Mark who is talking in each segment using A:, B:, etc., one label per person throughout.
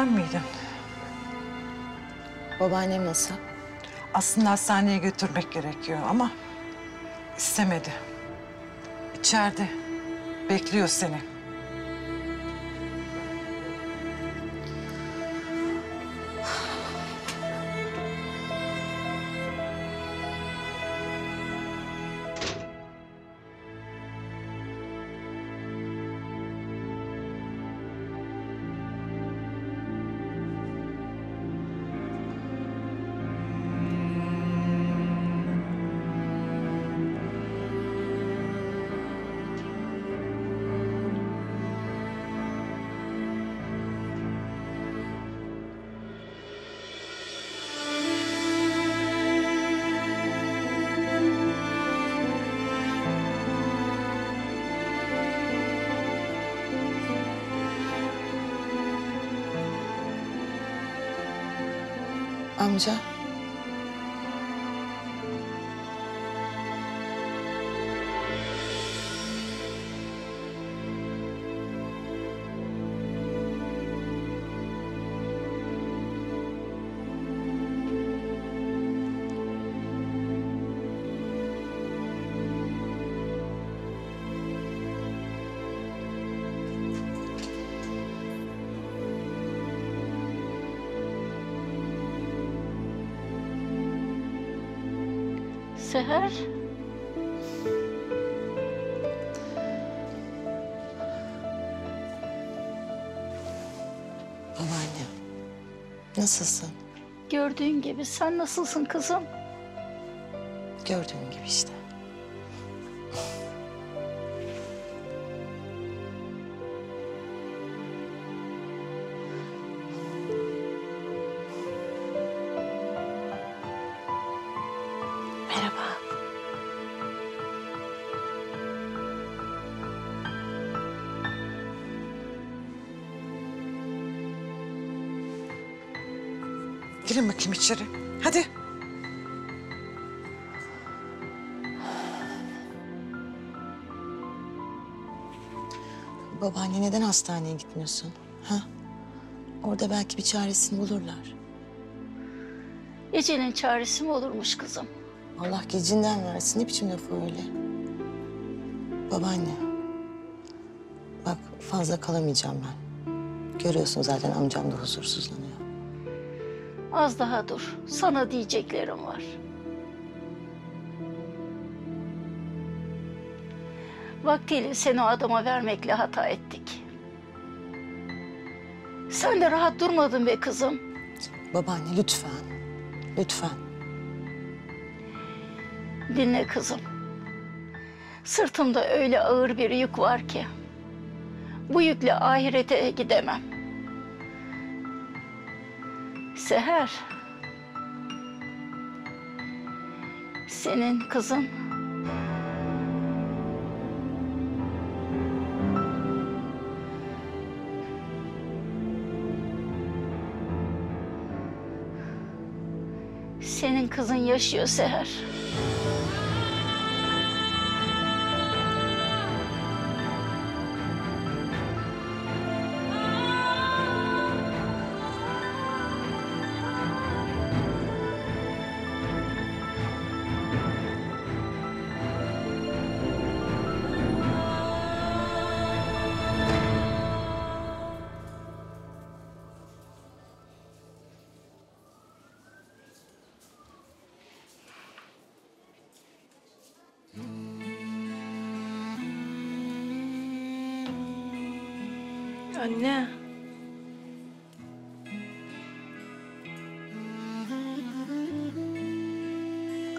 A: Sen miydin?
B: Babaannem nasıl?
A: Aslında hastaneye götürmek gerekiyor ama istemedi. İçeride bekliyor seni.
B: 남자?
C: Seher.
B: Babaannem. Nasılsın?
C: Gördüğün gibi sen nasılsın kızım?
B: Gördüğün gibi işte.
A: Girin bakayım içeri. Hadi.
B: Babaanne neden hastaneye gitmiyorsun? Ha? Orada belki bir çaresini bulurlar.
C: Ece'nin çaresi mi olurmuş kızım?
B: Allah gecinden versin. Ne biçim laf o öyle? Babaanne. Bak fazla kalamayacağım ben. Görüyorsun zaten amcam da huzursuzlanıyor.
C: Az daha dur. Sana diyeceklerim var. Vaktiyle seni o adama vermekle hata ettik. Sen de rahat durmadın be kızım.
B: Babaanne lütfen. Lütfen.
C: Dinle kızım. Sırtımda öyle ağır bir yük var ki. Bu yükle ahirete gidemem. Seher. Senin kızın Senin kızın yaşıyor Seher.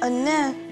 D: Anne.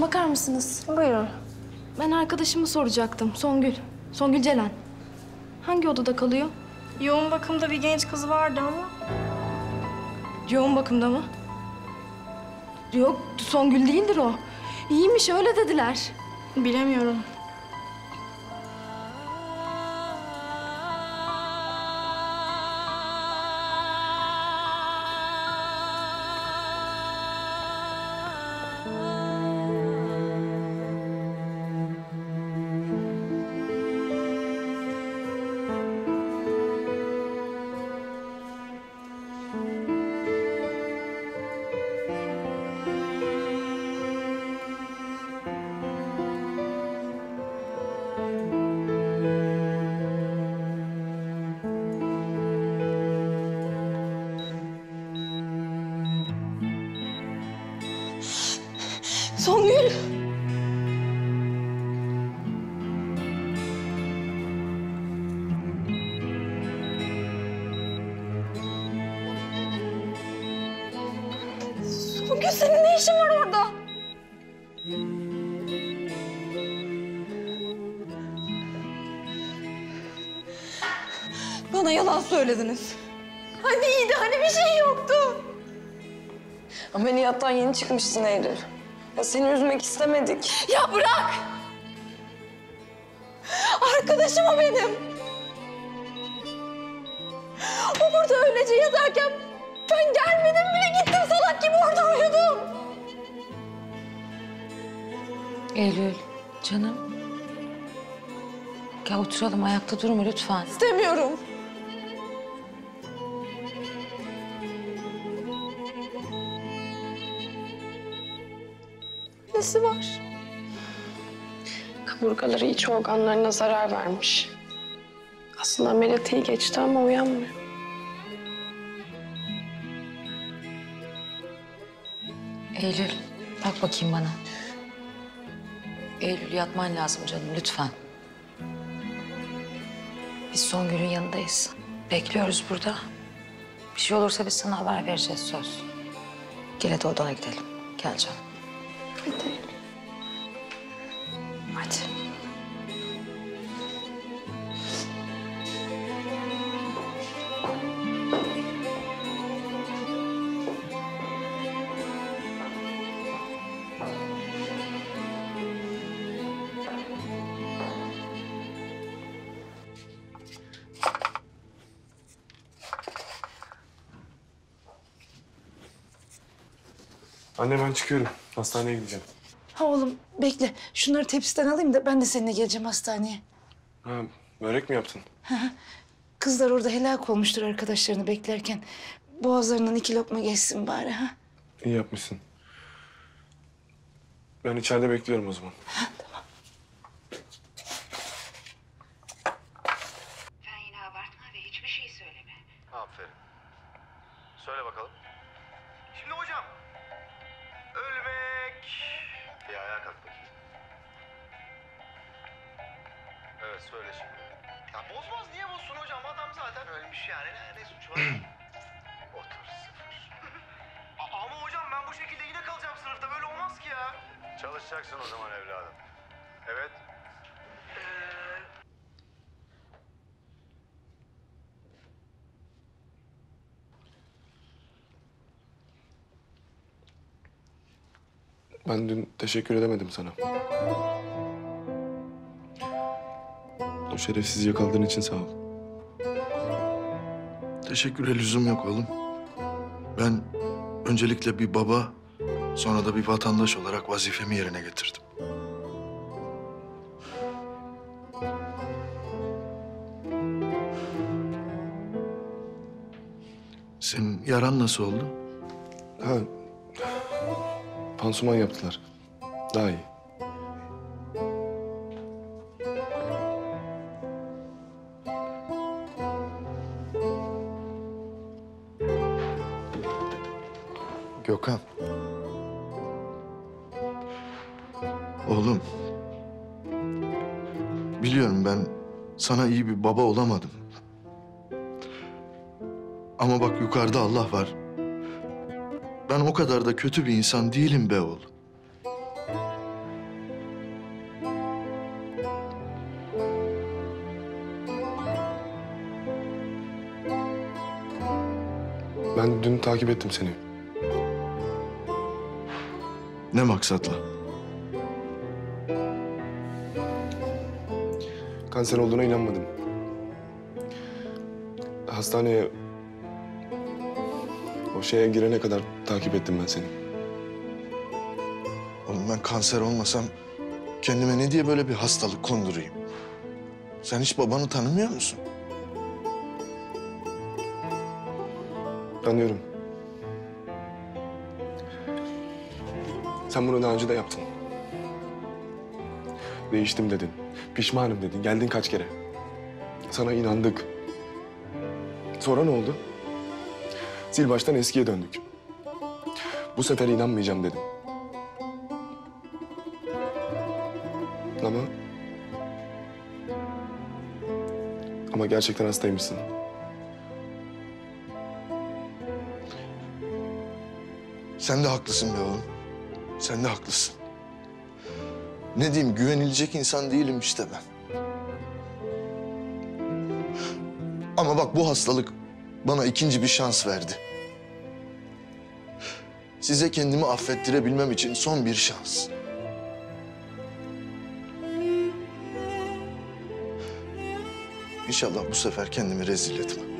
E: Pardon bakar mısınız?
D: Buyurun.
E: Ben arkadaşımı soracaktım. Songül. Songül Celen. Hangi odada kalıyor?
D: Yoğun bakımda bir genç kız vardı ama.
E: Yoğun bakımda mı? Yok Songül değildir o. İyiymiş öyle dediler.
D: Bilemiyorum.
E: Söylediniz. Hani iyiydi, hani bir şey yoktu.
F: Ameliyattan yeni çıkmışsın Eylül. Ya seni üzmek istemedik.
E: Ya bırak! Arkadaşım o benim. O burada öylece yatarken ben gelmedim bile gittim salak gibi orada uyudum.
G: Eylül, canım. Gel oturalım, ayakta durma lütfen.
E: İstemiyorum. Nesi var?
F: Kaburgaları iç organlarına zarar vermiş. Aslında ameliyat iyi geçti ama uyanmıyor.
G: Eylül, bak bakayım bana. Eylül yatman lazım canım, lütfen. Biz Songül'ün yanındayız. Bekliyoruz burada. Bir şey olursa biz sana haber vereceğiz söz. Gel hadi odana gidelim. Gel canım.
H: Anne ben çıkıyorum. Hastaneye gideceğim.
B: Ha oğlum bekle. Şunları tepsiden alayım da ben de seninle geleceğim hastaneye.
H: Ha, börek mi yaptın?
B: Kızlar orada helak olmuştur arkadaşlarını beklerken. Boğazlarından iki lokma geçsin bari ha.
H: İyi yapmışsın. Ben içeride bekliyorum o zaman.
I: Sen
J: Ben
H: dün teşekkür edemedim sana. O şerefsiz yakaladığın için sağ ol.
K: Teşekküre lüzum yok oğlum. Ben öncelikle bir baba, sonra da bir vatandaş olarak vazifemi yerine getirdim. Senin yaran nasıl oldu?
H: Ha, pansuman yaptılar. Daha iyi.
K: Gökhan. Oğlum. Biliyorum ben sana iyi bir baba olamadım. Ama bak yukarıda Allah var. Ben o kadar da kötü bir insan değilim be oğlum.
H: Ben dün takip ettim seni.
K: Ne maksatla?
H: Kanser olduğuna inanmadım. Hastaneye o şeye girene kadar takip ettim ben seni.
K: Oğlum ben kanser olmasam kendime ne diye böyle bir hastalık kondurayım? Sen hiç babanı tanımıyor musun?
H: Anlıyorum. Sen bunu daha önce de yaptın. Değiştim dedin. Pişmanım dedin. Geldin kaç kere. Sana inandık. Sonra ne oldu? Sil baştan eskiye döndük. Bu sefer inanmayacağım dedim. Ama... Ama gerçekten hastaymışsın.
K: Sen de haklısın be oğlum. Sen de haklısın. Ne diyeyim güvenilecek insan değilim işte ben. Ama bak bu hastalık bana ikinci bir şans verdi. Size kendimi affettirebilmem için son bir şans. İnşallah bu sefer kendimi rezil etmem.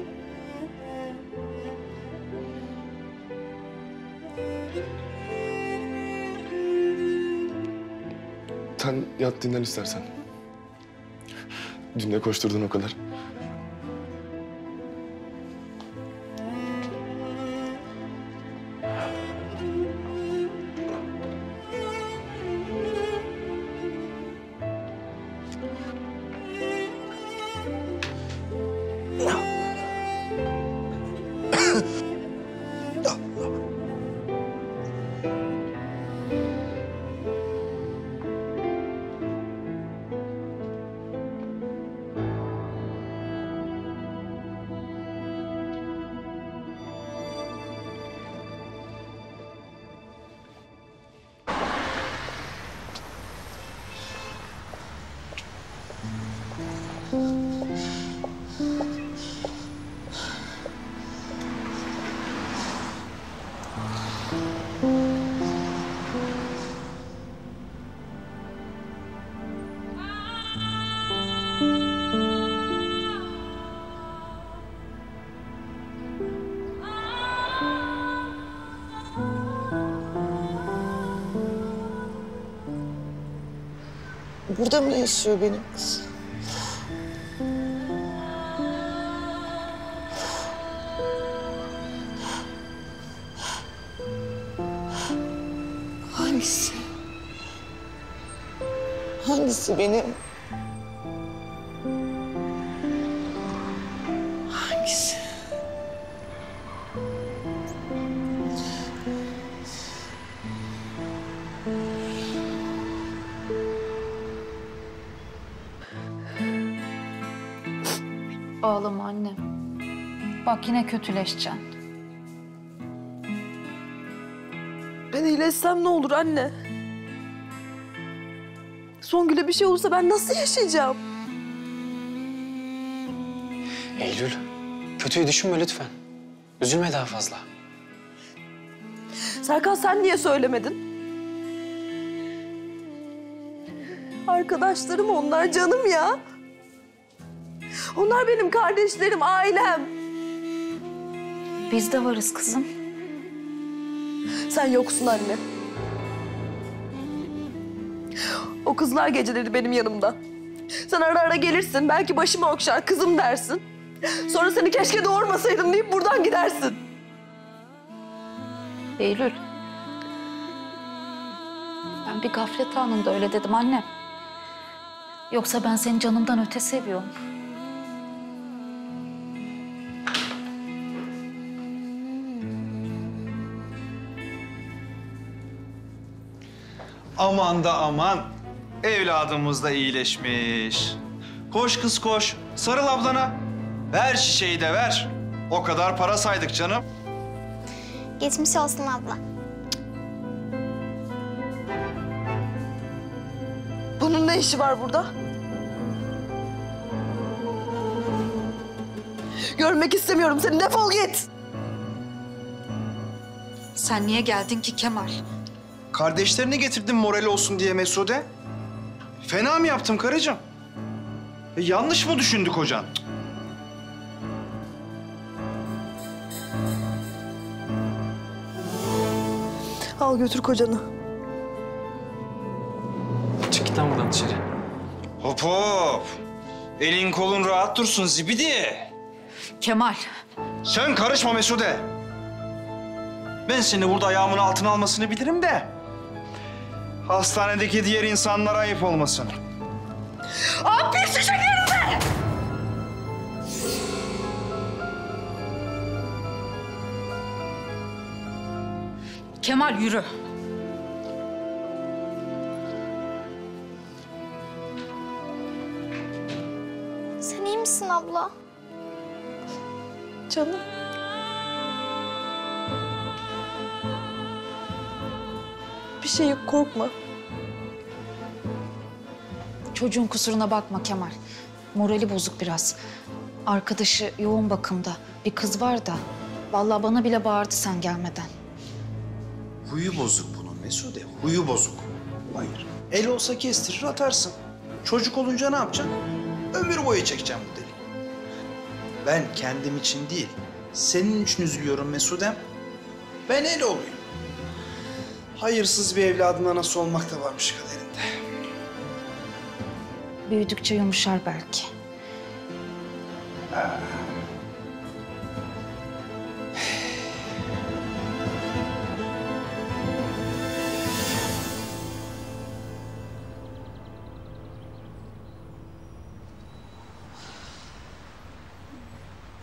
H: Sen yat dinlen istersen. Dün de koşturdun o kadar.
B: Burada mı yaşıyor benim kız? Hangisi? Hangisi benim?
L: Bak yine kötüleşeceksin.
D: Ben iyileşsem ne olur anne? Songül'e bir şey olursa ben nasıl yaşayacağım?
M: Eylül, kötüyü düşünme lütfen. Üzülme daha fazla.
D: Serkan sen niye söylemedin? Arkadaşlarım onlar canım ya. Onlar benim kardeşlerim, ailem.
L: Biz de varız kızım.
D: Sen yoksun anne. O kızlar geceleri benim yanımda. Sen ara ara gelirsin, belki başımı okşar, kızım dersin. Sonra seni keşke doğurmasaydım deyip buradan gidersin.
L: Eylül. Ben bir gaflet anında öyle dedim annem. Yoksa ben seni canımdan öte seviyorum.
N: Aman da aman. Evladımız da iyileşmiş. Koş kız koş. Sarıl ablana. Ver şişeyi de ver. O kadar para saydık canım.
O: Geçmiş olsun abla.
D: Bunun ne işi var burada? Görmek istemiyorum seni. Defol git.
G: Sen niye geldin ki Kemal?
N: Kardeşlerini getirdim moral olsun diye Mesude. Fena mı yaptım karıcığım? E, yanlış mı düşündük hocan?
E: Al götür kocanı.
P: Çık git lan buradan dışarı.
N: Hop hop. Elin kolun rahat dursun zibidi.
G: Kemal.
N: Sen karışma Mesude. Ben seni burada ayağımın altına almasını bilirim de... ...hastanedeki diğer insanlara ayıp olmasın.
E: Aa pis şekerimi!
G: Kemal yürü.
O: Sen iyi misin abla?
E: Canım. Bir şey yok korkma.
G: Çocuğun kusuruna bakma Kemal. Morali bozuk biraz. Arkadaşı yoğun bakımda. Bir kız var da. Vallahi bana bile bağırdı sen gelmeden.
N: Huyu bozuk bunun Mesude, huyu bozuk. Hayır. El olsa kestirir atarsın. Çocuk olunca ne yapacaksın? Ömür boyu çekeceğim bu deli. Ben kendim için değil, senin için üzülüyorum Mesudem. Ben el olayım. Hayırsız bir evladın anası olmak da varmış kaderinde.
G: Büyüdükçe yumuşar belki.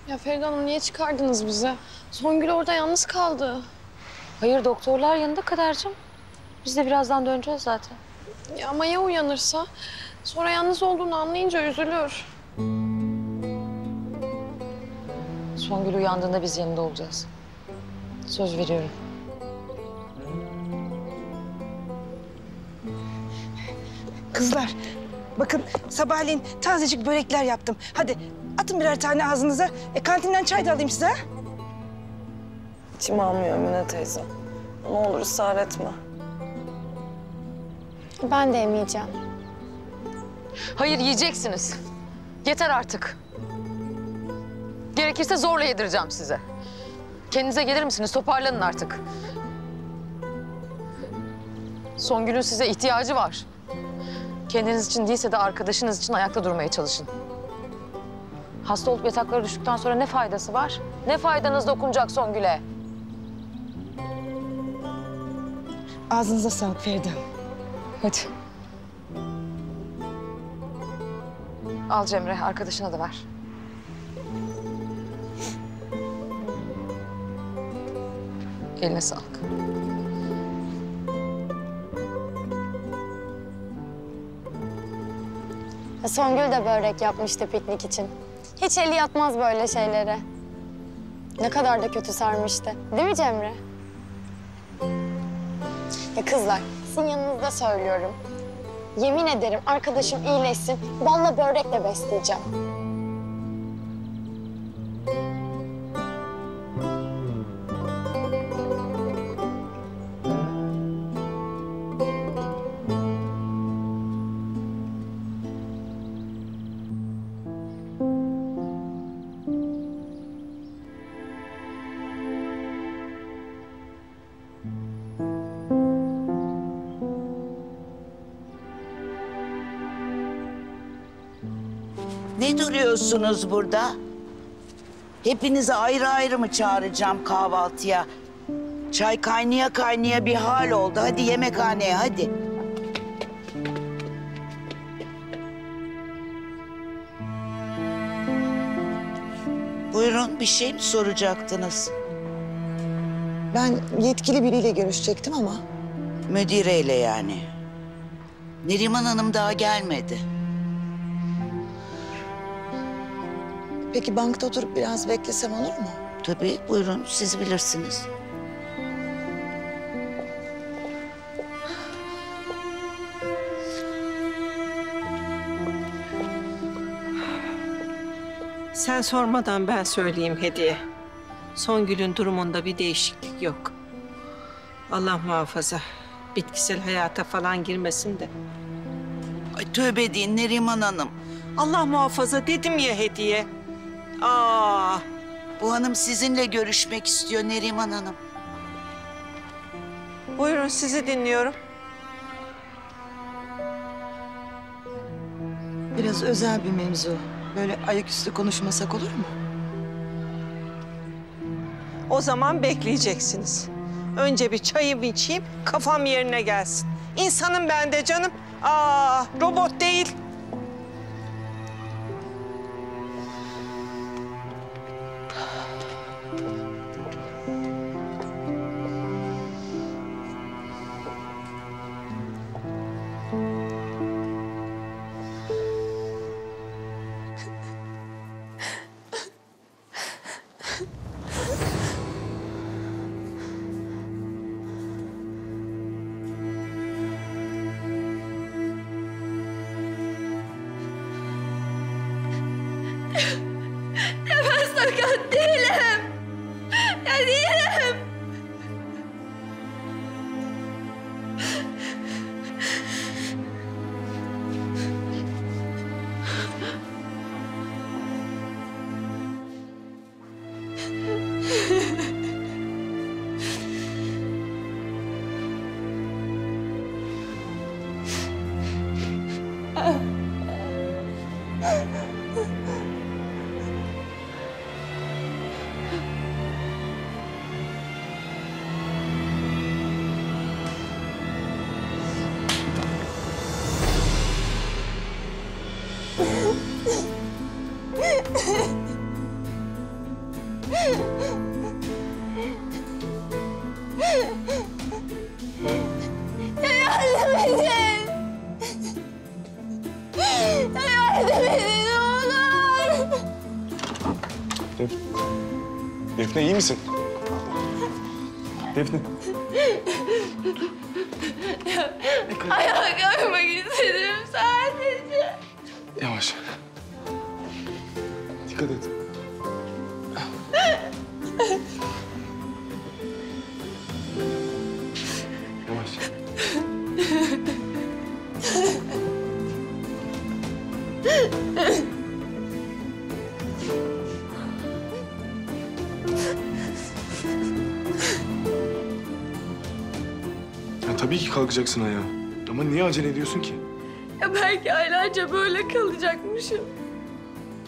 F: Ya Feride Hanım niye çıkardınız bize? Songül orada yalnız kaldı.
G: Hayır doktorlar yanında kadarcığım. Biz de birazdan döneceğiz zaten.
F: Ya ama ya uyanırsa? Sonra yalnız olduğunu anlayınca üzülür.
G: Songül uyandığında biz yanında olacağız. Söz veriyorum.
B: Kızlar bakın sabahleyin tazecik börekler yaptım. Hadi atın birer tane ağzınıza. E, kantinden çay da alayım size. ha?
E: İçim almıyor Mine teyze. Ne olur ısrar etme.
F: Ben de yemeyeceğim.
G: Hayır yiyeceksiniz. Yeter artık. Gerekirse zorla yedireceğim size. Kendinize gelir misiniz? Toparlanın artık. Songül'ün size ihtiyacı var. Kendiniz için değilse de arkadaşınız için ayakta durmaya çalışın. Hasta olup yataklara düştükten sonra ne faydası var? Ne faydanız dokunacak Songül'e?
B: Ağzınıza sağlık Feride.
G: Hadi. Al Cemre, arkadaşına da ver. Eline sağlık.
Q: Songül de börek yapmıştı piknik için. Hiç eli yatmaz böyle şeylere. Ne kadar da kötü sarmıştı. Değil mi Cemre? Ya kızlar, sizin yanınızda söylüyorum. Yemin ederim arkadaşım iyileşsin, balla börekle besleyeceğim.
R: Duruyorsunuz burada? Hepinizi ayrı ayrı mı çağıracağım kahvaltıya? Çay kaynaya kaynaya bir hal oldu. Hadi yemekhaneye hadi. Buyurun bir şey mi soracaktınız?
S: Ben yetkili biriyle görüşecektim ama.
R: Müdireyle yani. Neriman Hanım daha gelmedi.
S: Peki bankta oturup biraz beklesem olur mu?
R: Tabii buyurun siz bilirsiniz.
T: Sen sormadan ben söyleyeyim Hediye. Songül'ün durumunda bir değişiklik yok. Allah muhafaza. Bitkisel hayata falan girmesin de.
R: Ay tövbe deyin Neriman Hanım.
T: Allah muhafaza dedim ya hediye. Aa,
R: Bu hanım sizinle görüşmek istiyor Neriman Hanım.
T: buyurun sizi dinliyorum.
S: Biraz özel bir mevzu. Böyle ayaküstü konuşmasak olur mu?
T: O zaman bekleyeceksiniz. Önce bir çayımı içeyim, kafam yerine gelsin. İnsanım ben de canım. Aa, robot değil.
H: Kalkacaksın ayağa. Ama niye acele ediyorsun ki?
E: Ya belki aylarca böyle kalacakmışım.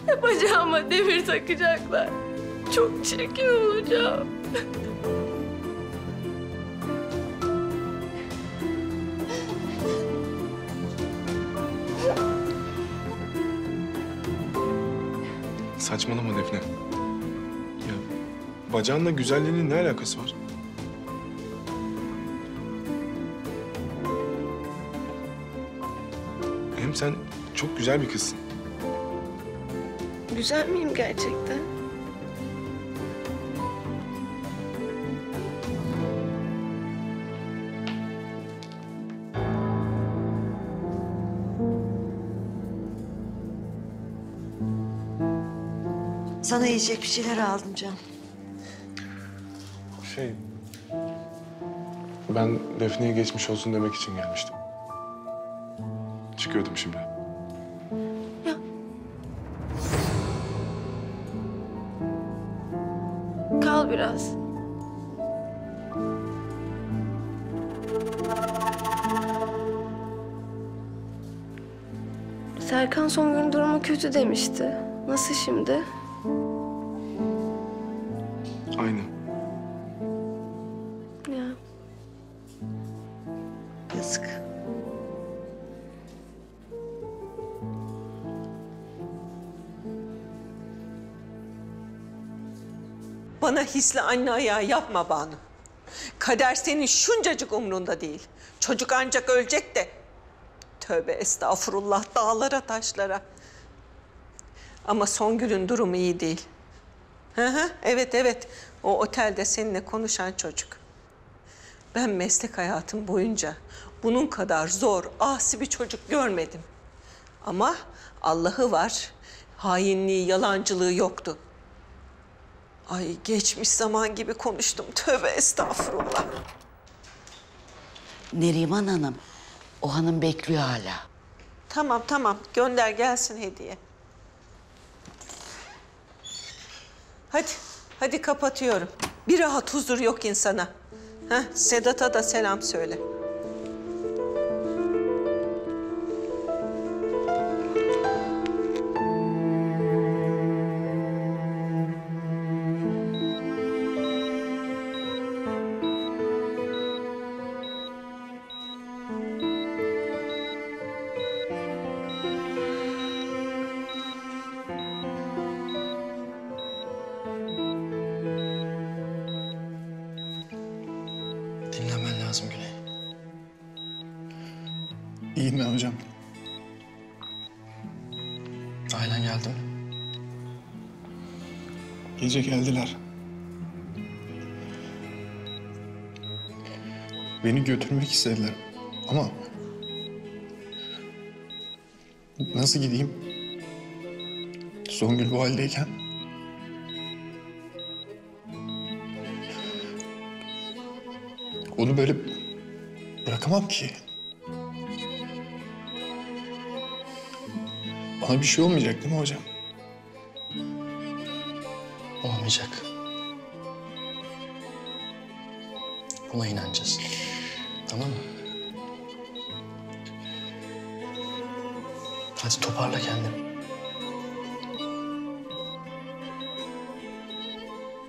E: Ya bacağıma demir takacaklar. Çok çirkin olacağım.
H: Saçmalama Defne. Ya bacağınla güzelliğinin ne alakası var? Hem sen çok güzel bir kızsın.
E: Güzel miyim gerçekten?
S: Sana yiyecek bir şeyler aldım Can.
H: Şey... Ben Defne'ye geçmiş olsun demek için gelmiştim. Çıkıyordum şimdi.
E: Kal biraz. Serkan Songül'ün durumu kötü demişti. Nasıl şimdi?
T: Hisli anne ayağı yapma Banu. Kader senin şuncacık umrunda değil. Çocuk ancak ölecek de. Tövbe estağfurullah dağlara taşlara. Ama Songül'ün durumu iyi değil. Hı hı, evet evet. O otelde seninle konuşan çocuk. Ben meslek hayatım boyunca bunun kadar zor, asi bir çocuk görmedim. Ama Allah'ı var, hainliği, yalancılığı yoktu. Ay geçmiş zaman gibi konuştum. Tövbe estağfurullah.
R: Neriman Hanım, o hanım bekliyor hala.
T: Tamam tamam gönder gelsin hediye. Hadi hadi kapatıyorum. Bir rahat huzur yok insana. Heh, Sedat'a da selam söyle.
K: Gece geldiler. Beni götürmek istediler. Ama... Nasıl gideyim? Songül bu haldeyken... Onu böyle bırakamam ki. Bana bir şey olmayacak değil mi hocam?
P: Olmayacak. Buna inanacağız. Tamam mı? Hadi toparla kendini.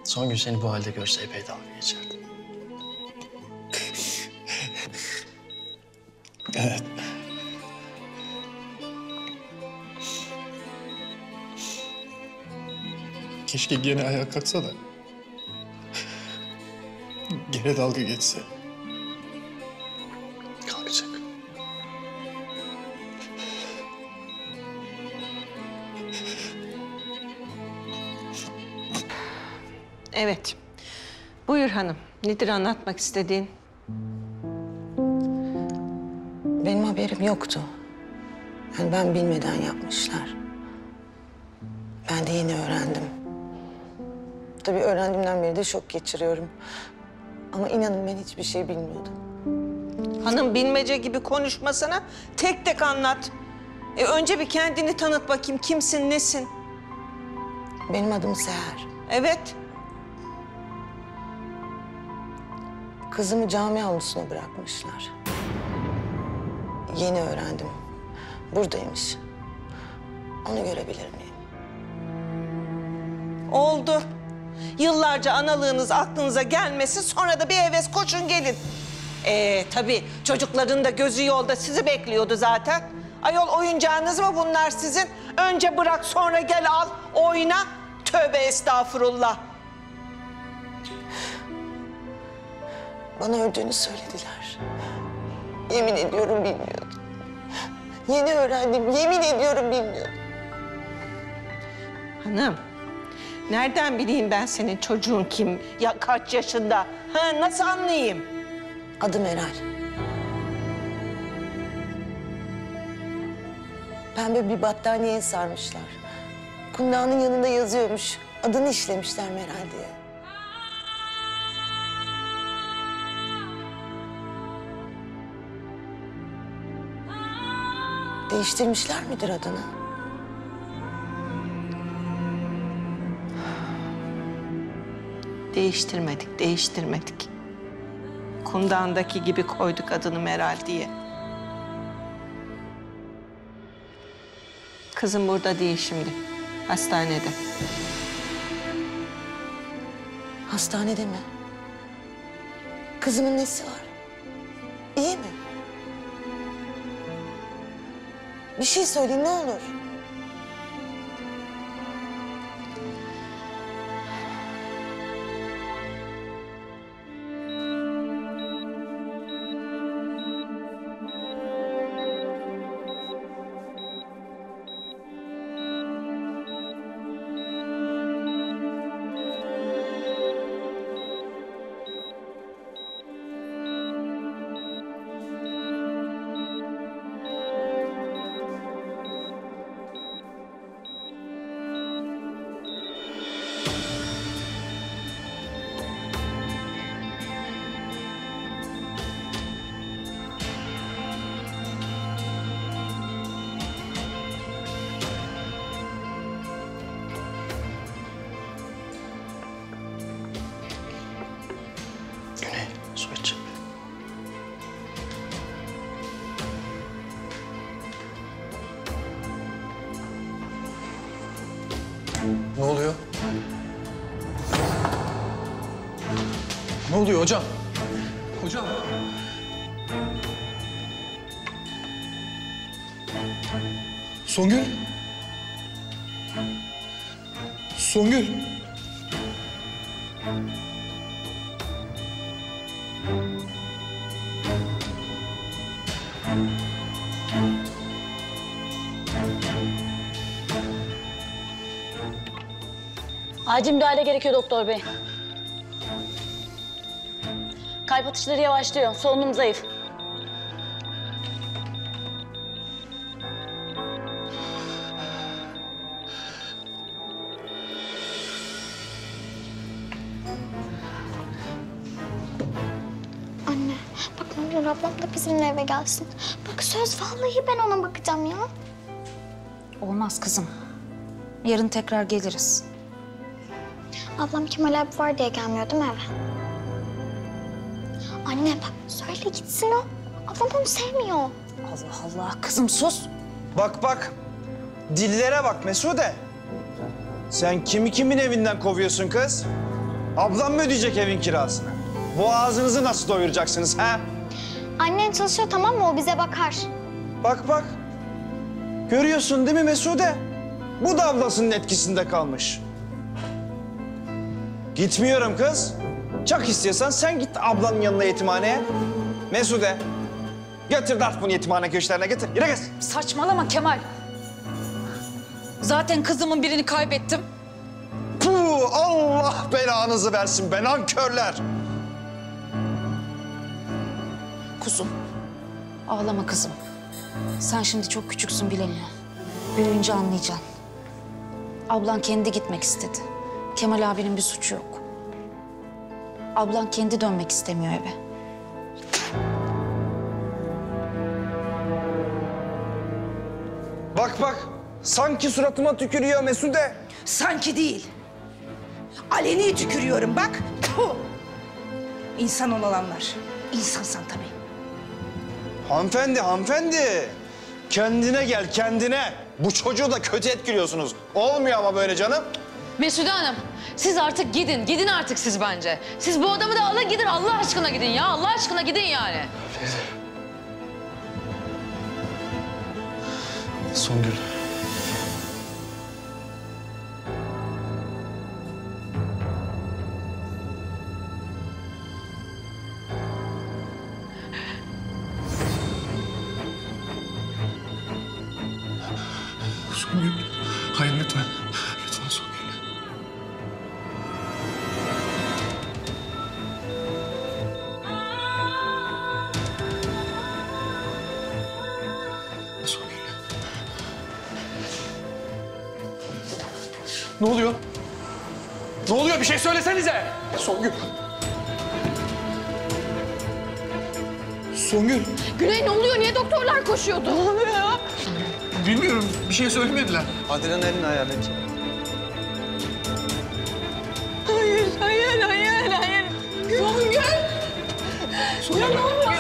P: Son gün seni bu halde görse epey dalga geçerdi.
K: Evet. Keşke gene ayağa kalksa da... Gene dalga geçse.
P: Kalkacak.
T: Evet. Buyur hanım. Nedir anlatmak istediğin?
B: Benim haberim yoktu. Yani ben bilmeden yapmışlar. Ben de yeni öğrendim. Tabii öğrendiğimden beri de şok geçiriyorum. Ama inanın ben hiçbir şey bilmiyordum.
T: Hanım bilmece gibi konuşmasana. Tek tek anlat. E, önce bir kendini tanıt bakayım. Kimsin, nesin?
B: Benim adım Seher.
T: Evet.
B: Kızımı cami avlusuna bırakmışlar. Yeni öğrendim. Buradaymış. Onu görebilir miyim?
T: Oldu. Yıllarca analığınız aklınıza gelmesin sonra da bir heves koşun gelin. Ee tabii çocukların da gözü yolda sizi bekliyordu zaten. Ayol oyuncağınız mı bunlar sizin? Önce bırak sonra gel al oyna. Tövbe estağfurullah.
B: Bana öldüğünü söylediler. Yemin ediyorum bilmiyordum. Yeni öğrendim. Yemin ediyorum bilmiyordum.
T: Hanım, nereden bileyim ben senin çocuğun kim, ya kaç yaşında? Ha, nasıl anlayayım?
B: Adı Meral. Pembe bir battaniyeye sarmışlar. Kundağının yanında yazıyormuş. Adını işlemişler Meral diye. Değiştirmişler midir adını?
T: Değiştirmedik, değiştirmedik. Kundağındaki gibi koyduk adını Meral diye. Kızım burada değil şimdi. Hastanede.
B: Hastanede mi? Kızımın nesi var? İyi mi? Bir şey söyleyin ne olur.
P: Oluyor hocam? Hocam. Songül. Songül.
U: Acil müdahale gerekiyor doktor bey. Atışları yavaşlıyor. Solunum zayıf.
O: Anne bak olur ablam da bizimle eve gelsin. Bak söz vallahi ben ona bakacağım ya.
L: Olmaz kızım. Yarın tekrar geliriz.
O: Ablam Kemal abi var diye gelmiyor değil mi eve? Anne bak söyle gitsin o. Ablam onu sevmiyor.
L: Allah Allah kızım sus.
N: Bak bak. Dillere bak Mesude. Sen kimi kimin evinden kovuyorsun kız? Ablam mı ödeyecek evin kirasını? Bu ağzınızı nasıl doyuracaksınız ha?
O: Annen çalışıyor tamam mı? O bize bakar.
N: Bak bak. Görüyorsun değil mi Mesude? Bu da ablasının etkisinde kalmış. Gitmiyorum kız. Çok istiyorsan sen git ablanın yanına yetimhaneye. Mesude. Götür de at bunu yetimhane köşklerine getir. Yürü kız.
L: Saçmalama Kemal. Zaten kızımın birini kaybettim.
N: Puh, Allah belanızı versin be nankörler.
L: Kuzum. Ağlama kızım. Sen şimdi çok küçüksün bilemiyorum. Büyüyünce anlayacaksın. Ablan kendi gitmek istedi. Kemal abinin bir suçu yok. Ablan kendi dönmek istemiyor eve.
N: Bak bak. Sanki suratıma tükürüyor Mesude.
V: Sanki değil. Aleni tükürüyorum bak. Puh! İnsan olanlar. İnsansan tabii.
N: Hanımefendi, hanımefendi. Kendine gel, kendine. Bu çocuğu da kötü etkiliyorsunuz. Olmuyor ama böyle canım.
G: Mesude Hanım, siz artık gidin. Gidin artık siz bence. Siz bu adamı da alın gidin. Allah aşkına gidin ya. Allah aşkına gidin yani.
P: Songül. Söylesenize. Songül. Songül.
G: Güney ne oluyor? Niye doktorlar koşuyordu? Ne oluyor ya?
P: Bilmiyorum. Bir şey söylemediler.
N: Adrenalin ayarlayacağım.
G: Hayır, hayır, hayır, hayır. Songül!
P: Songül.
G: Ya ne oluyor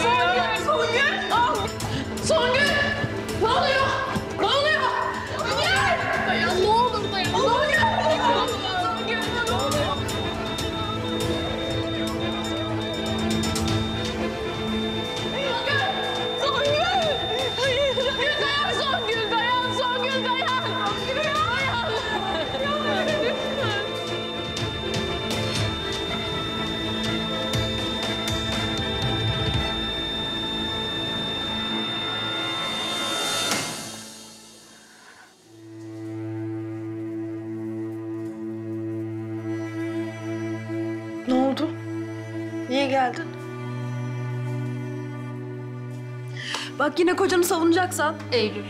D: Bak yine kocanı savunacaksan.
L: Eylül.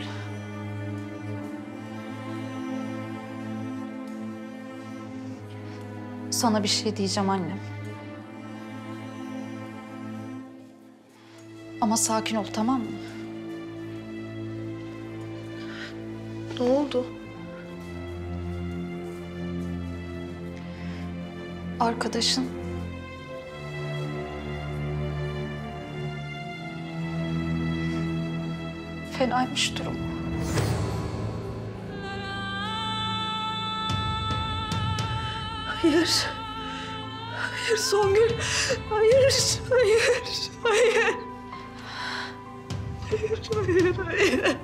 L: Sana bir şey diyeceğim annem. Ama sakin ol tamam mı?
D: Ne oldu?
L: Arkadaşın fenaymış durum.
W: Hayır. Hayır Songül. Hayır. Hayır. Hayır. Hayır, hayır, hayır.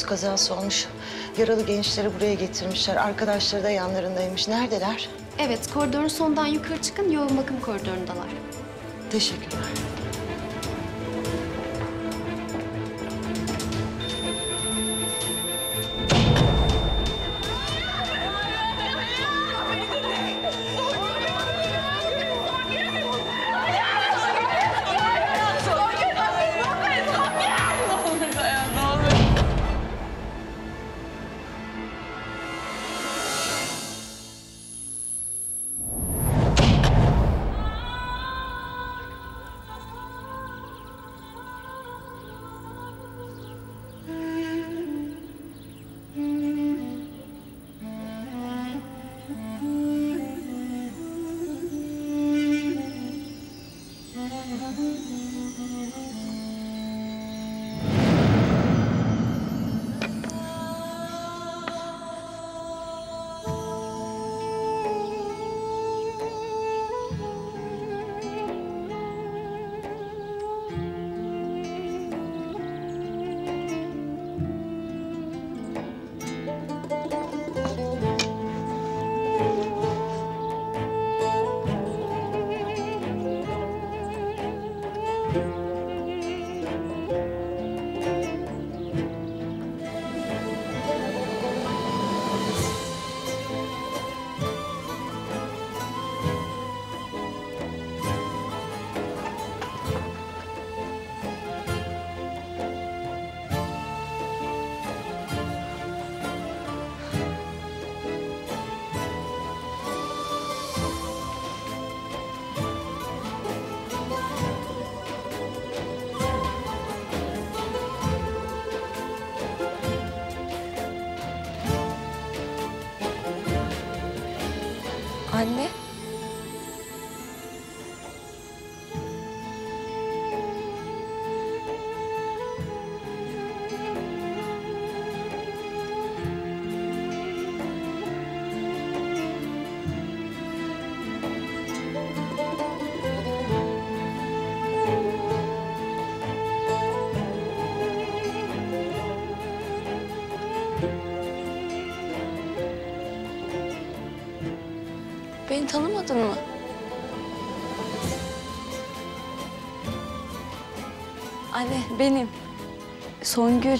B: Otobüs kazası olmuş. Yaralı gençleri buraya getirmişler. Arkadaşları da yanlarındaymış. Neredeler?
E: Evet, koridorun sonundan yukarı çıkın, yoğun bakım koridorundalar.
B: Teşekkürler.
X: Beni tanımadın mı? Anne benim. Songül.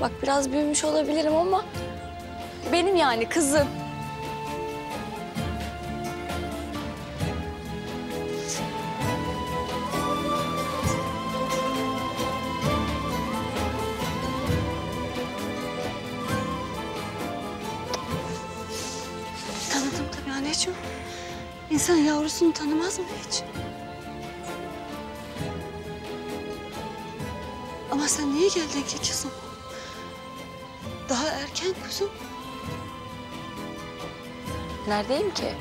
X: Bak biraz büyümüş olabilirim ama benim yani kızım.
W: Tanımaz mı hiç? Ama sen niye geldin ki kızım? Daha erken kuzum.
X: Neredeyim ki?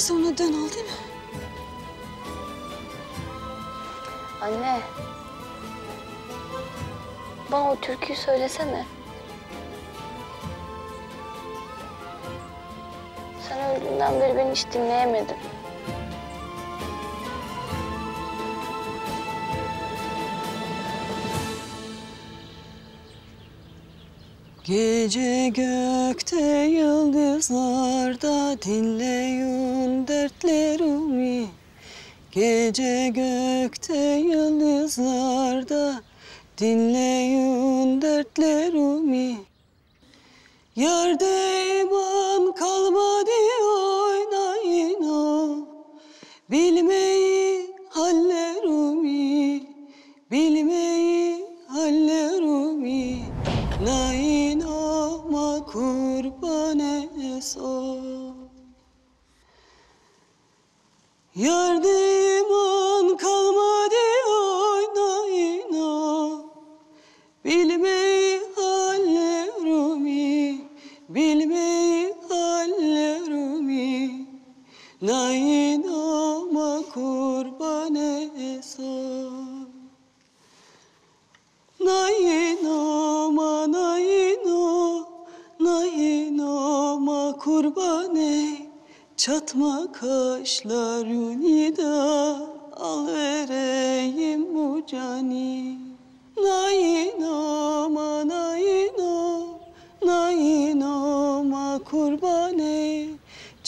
D: sonra dön al değil mi?
Q: Anne. Bana o türküyü söylesene. Sen öldüğünden beri beni hiç dinleyemedim.
D: Gece gökte yıldızlarda dinliyor dertlerimi. Gece gökte yıldızlarda Dinleyin dertlerimi. Yerde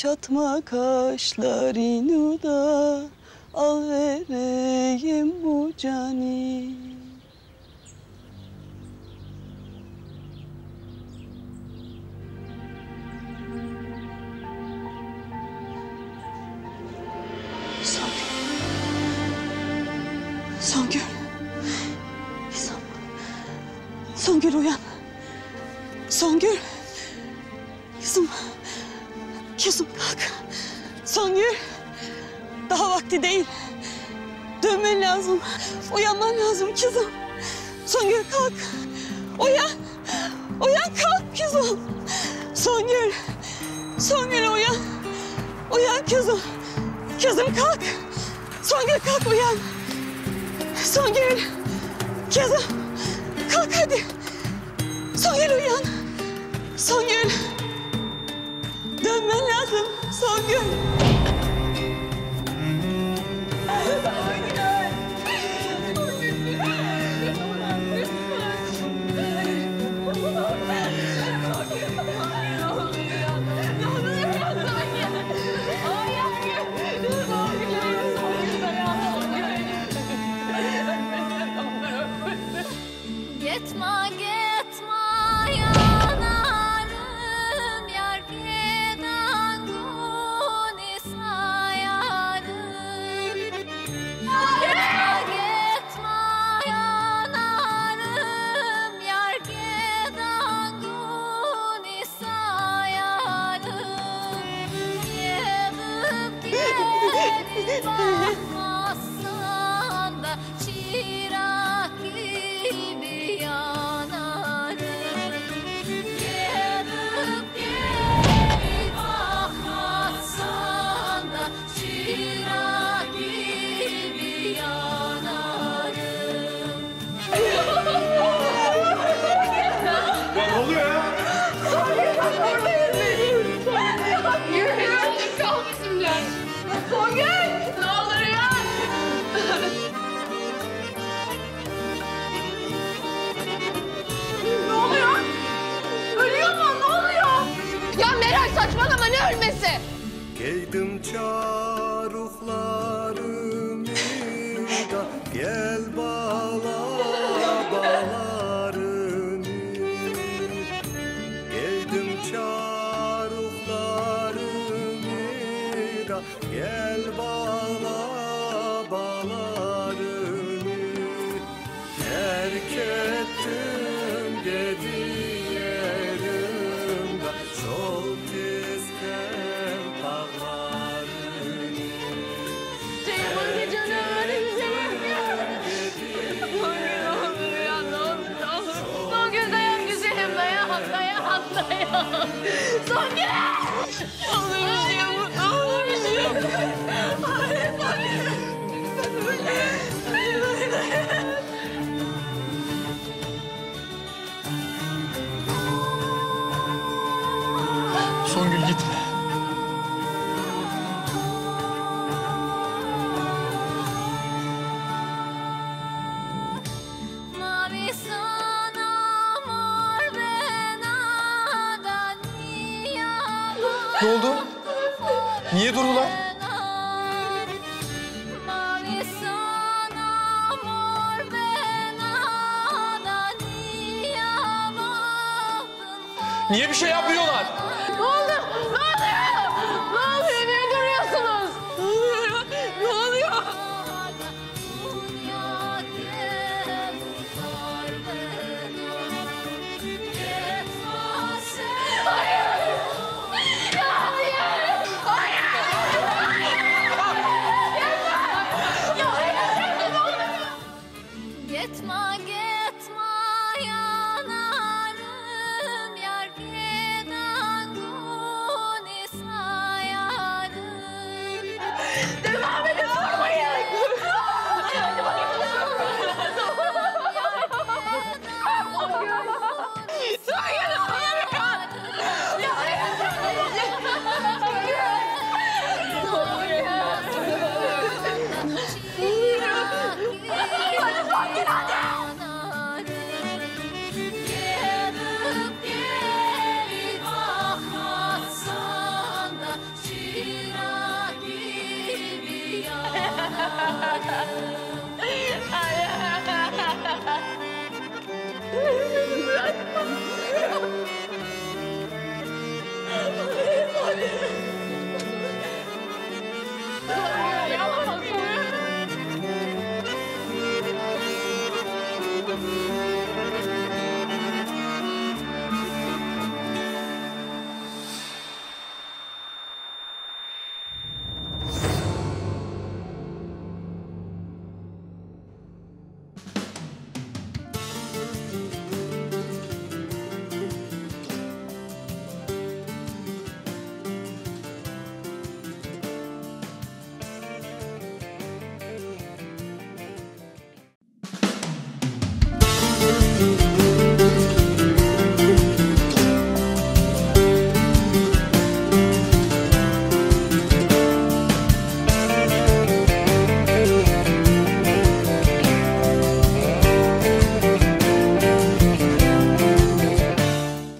D: çatma kaşlarını da al vereyim bu cani.